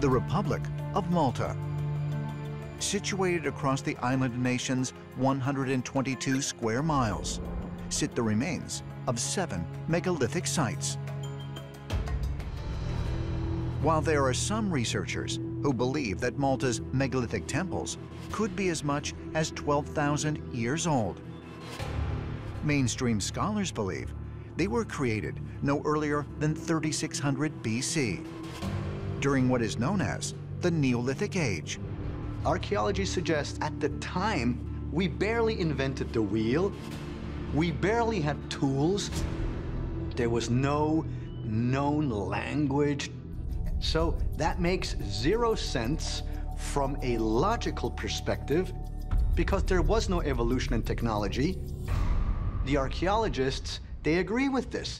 the Republic of Malta. Situated across the island nation's 122 square miles, sit the remains of seven megalithic sites. While there are some researchers who believe that Malta's megalithic temples could be as much as 12,000 years old, mainstream scholars believe they were created no earlier than 3600 BC, during what is known as the Neolithic Age. Archaeology suggests at the time, we barely invented the wheel, we barely had tools, there was no known language. So that makes zero sense from a logical perspective because there was no evolution in technology. The archaeologists, they agree with this.